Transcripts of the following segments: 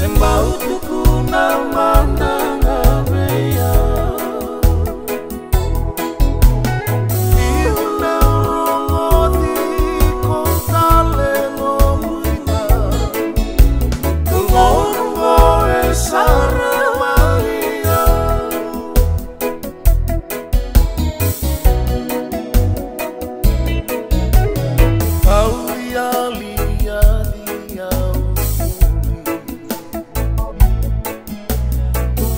Simba.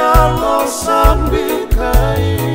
Allah los sanvicaí.